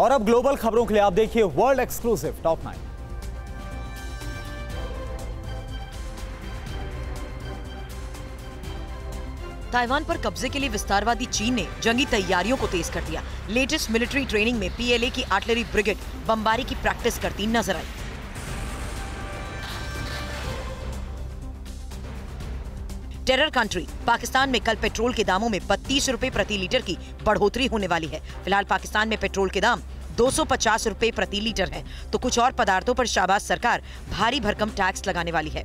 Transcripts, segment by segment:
और अब ग्लोबल खबरों के लिए आप देखिए world exclusive top nine Taiwan पर कब्जे के लिए विस्तारवादी चीन ने जंगी तैयारियों को तेज कर दिया। लेटेस्ट मिलिट्री ट्रेनिंग में पीएलए की आर्टिलरी ब्रिगेड बमबारी की प्रैक्टिस करती नज़र आई। टेरर कंट्री, पाकिस्तान में कल पेट्रोल के दामों में बत्तीस रूपए प्रति लीटर की बढ़ोतरी होने वाली है। फ़िलहाल पाकिस्तान में पेट्रोल के दाम 250 रुपए प्रति लीटर है तो कुछ और पदार्थों पर शाहबाज सरकार भारी भरकम टैक्स लगाने वाली है।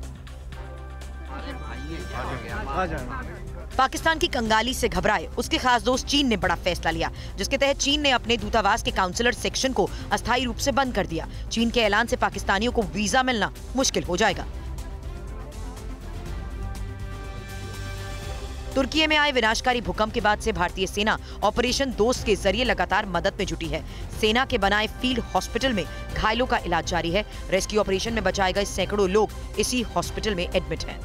पाकिस्तान की कंगाली से घबराए, उसके खास दोस्त चीन ने बड़ा फैसला लिया, जिसके तहत चीन ने अपने दूतावास के काउंसलर सेक्शन को अस्थायी रूप से बंद कर दिया। चीन के ऐलान से पाकिस्तानियों को वीज़ा मिलना मुश्किल हो जाएगा। तुर्की में आए विनाशकारी भूकंप के बाद से भारतीय सेना ऑपरेशन दोस्त के ज़रिए लगातार मदद में जुटी है। सेना के बनाए फ़ील्ड हॉस्पिटल में घायलों का इलाज जारी है। रेस्क्यू ऑपरेशन में बचाए गए सैकड़ों लोग इसी हॉस्पिटल में एडमिट हैं।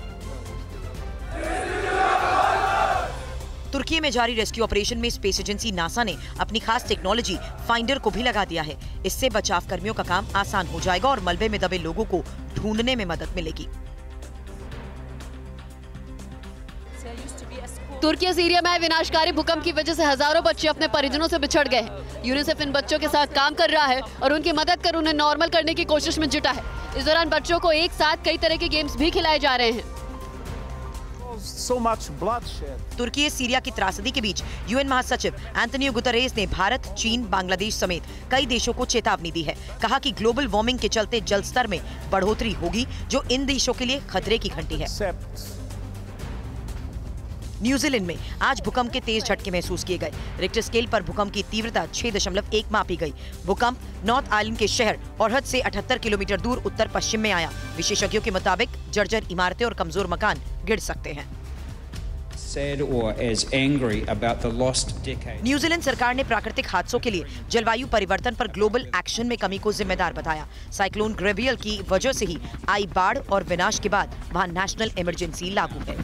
तुर्की में जारी रेस्क्यू ऑपरेशन में स्पेस एजेंसी नासा ने अपनी खास टेक्नोलॉजी फाइंडर को भी लगा दिया है। इससे बचाव कर्मियों का काम आसान हो जाएगा और मलबे में दबे लोगों को ढूँढने में मदद मिलेगी। तुर्की सीरिया में विनाशकारी भूकंप की वजह से हज़ारों बच्चे अपने परिजनों से बिछड़ गए। हैं यूनिसेफ इन बच्चों के साथ काम कर रहा है और उनकी मदद कर उन्हें नॉर्मल करने की कोशिश में जुटा है। इस दौरान बच्चों को एक साथ कई तरह के गेम्स भी खिलाए जा रहे हैं। So much bloodshed. तुर्की सीरिया की त्रासदी के बीच यूएन महासचिव एंटोनियो गुतरेस ने भारत चीन बांग्लादेश समेत कई देशों को चेतावनी दी है। कहा कि ग्लोबल वार्मिंग के चलते जल स्तर में बढ़ोतरी होगी जो इन देशों के लिए खतरे की घंटी है। Except न्यूजीलैंड में आज भूकंप के तेज झटके महसूस किए गए। रिक्टर स्केल पर भूकंप की तीव्रता 6.1 मापी गई। भूकंप नॉर्थ आइलैंड के शहर और हद से 78 किलोमीटर दूर उत्तर पश्चिम में आया। विशेषज्ञों के मुताबिक जर्जर इमारतें और कमज़ोर मकान गिर सकते हैं। न्यूजीलैंड सरकार ने प्राकृतिक हादसों के लिए जलवायु परिवर्तन पर ग्लोबल एक्शन में कमी को जिम्मेदार बताया। साइक्लोन ग्रेवियल की वजह से ही आई बाढ़ और विनाश के बाद वहाँ नेशनल इमरजेंसी लागू है।